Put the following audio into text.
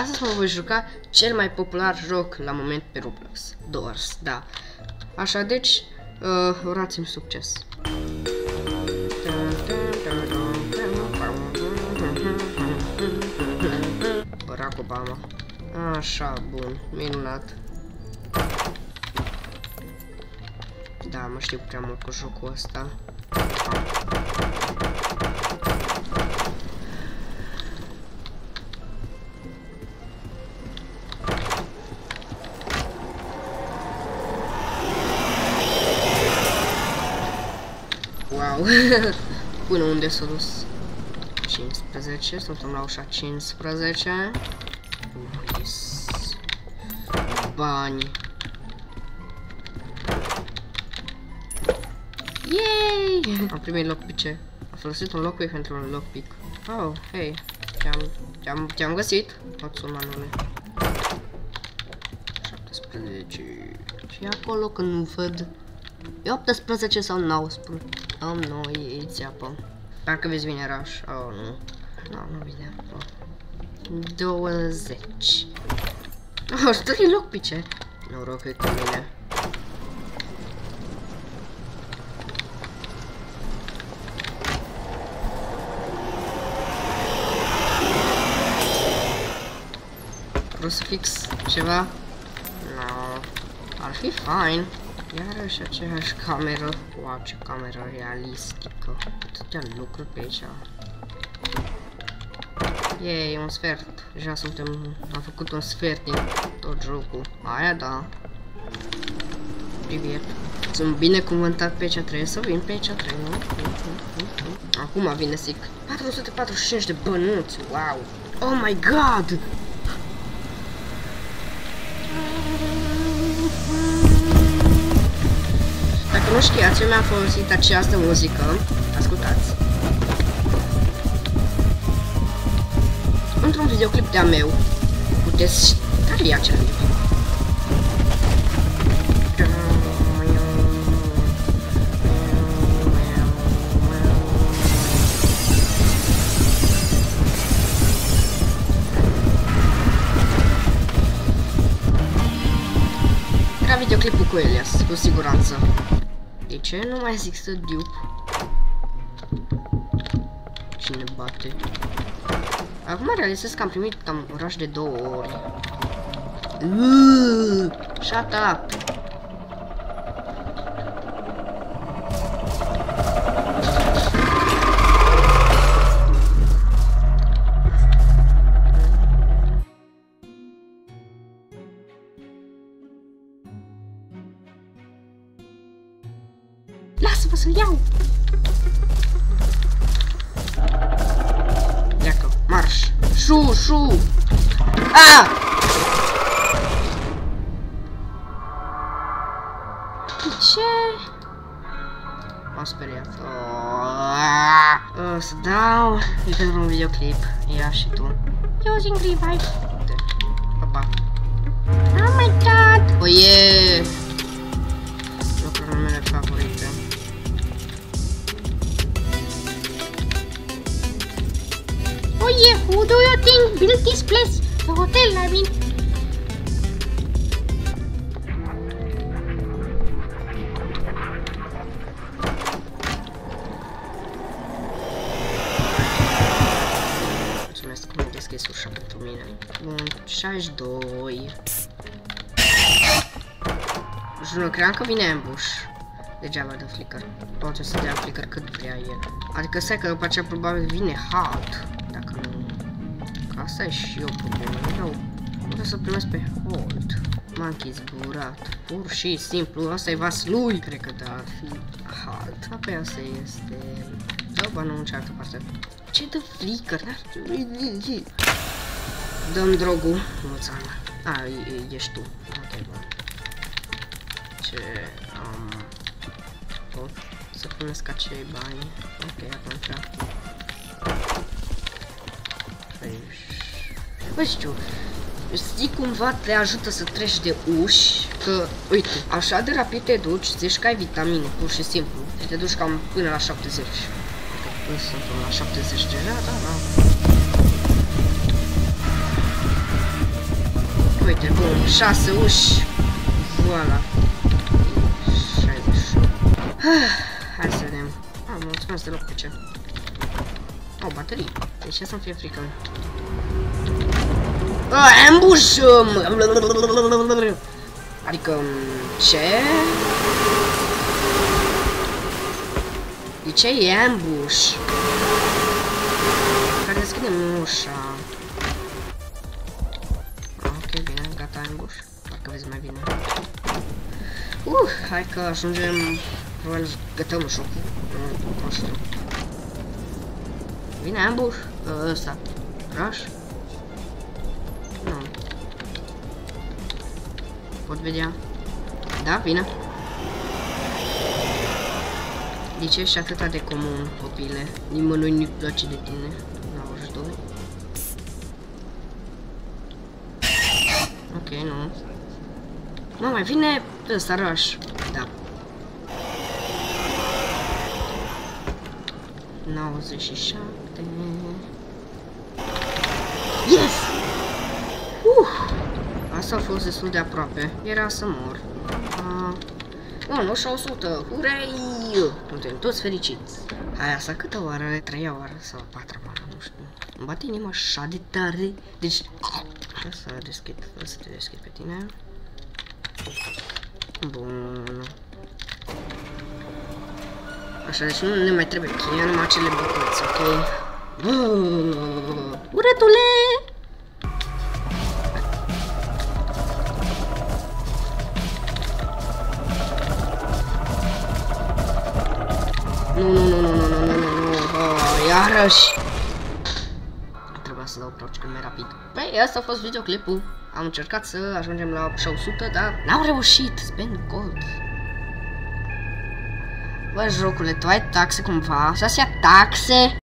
Astăzi mă voi juca cel mai popular joc la moment pe Roblox. Doors, da. Așa, deci, uh, urați-mi succes. Barack Obama. Așa, bun, minunat. Da, mă știu prea mult cu jocul ăsta. Până unde s-a dus? 15, suntem la ușa 15. Yes. Bani. Yay! Am primit lockpice. Am folosit un lockpick pentru un lockpick. Oh, hey. Te-am te-am te-am găsit. Hoțul manule. 17. Și acolo când nu văd. E 18 sau 19? Am noi, e țeapă. Parcă vezi vine raș. Oh, nu. Nu, nu vine. Oh. 20. Oh, 3 lockpice. Noroc e cu mine. Crucifix, ceva? No, ar fi fine. Iarăși aceeași cameră. Wow, ce cameră realistică. Atâtea lucruri pe aici. E un sfert. Deja suntem... Am făcut un sfert din tot jocul. Aia da. Privet. Sunt binecuvântat pe cea 3, să vin pe cea 3, nu? Acum vine sic. 445 de bănuți, wow! Oh my god! Nu știați, eu mi-am folosit această muzică. Ascultați. Într-un videoclip de-a meu. Puteți talia acel video. Era videoclipul cu Elias, cu siguranță. De ce nu mai există dupe? Cine bate? Acum realizez că am primit cam oraș de două ori. Uuuu, shut up! Iau! Pleacă, marș! Șu, șu! A! De ce? M-am speriat. O, să dau e pentru un videoclip. Ia și tu. Eu zic revive. Uite. Pa, pa. Oh my god! Oh yeah! Lucrurile mele favorite. Oh yeah, who do you think built this place? The hotel, I mean. Mulțumesc că mi-ai deschis ușa pentru mine. Bun, 62. Jur, cream că vine ambush. Degeaba de flicker. Poate să dea flicker cât vrea el. Adică stai că după aceea probabil vine halt. Dacă nu... Că asta e și o problemă. Eu nu vreau să primesc pe hold. M-a închis burat. Pur și simplu, asta e vas lui. Cred că da, ar fi halt. Apoi asta este... Da, ba nu, în cealaltă parte. Ce de flicker? Dăm drogul. Mulțumesc. A, e, ești tu. Ok, bun. Ce am... Pot să primesc acei bani. Ok, atunci. Bă, știu, știi cumva te ajută să treci de uși, că, uite, așa de rapid te duci, zici că ai vitamine, pur și simplu, te duci cam până la 70. Că sunt la 70 deja, da, da. Uite, bun, 6 uși. Voila. 68. Hai să vedem. Ah, mulțumesc deloc pe ce. Oh, baterii. De ce să-mi fie frică? Ah, ambush! um, Adică, um, ce? De ce e ambush? Care deschidem ușa. Ah, ok, bine, gata ambush. Parcă vezi mai bine. Uh, hai că ajungem... Probabil gătăm șocul. Nu, nu știu. Vine ambush? Ăsta. Rush? Pot vedea? Da, vine. De ce ești atâta de comun, copile? Nimănui nu-i place de tine. 92. Ok, nu. Nu, mai vine ăsta, Rush. Da. 97. Yes! Uh! Asta a fost destul de aproape. Era să mor. Uh, Bun, ușa 100. Hurei! Suntem toți fericiți. Hai, asta câtă oară are? Treia oară sau a patra oară? Nu știu. Îmi bate inima așa de tare. Deci... O să deschid. O să te deschid pe tine. Bun. Așa, deci nu ne mai trebuie cheia, numai acele bucăți, ok? Urătule! Iarăși! Trebuia să dau proci mai rapid. Păi, asta a fost videoclipul. Am încercat să ajungem la 100, dar n-am reușit, spend gold. Bă, jocule, tu ai taxe cumva? Să ia taxe?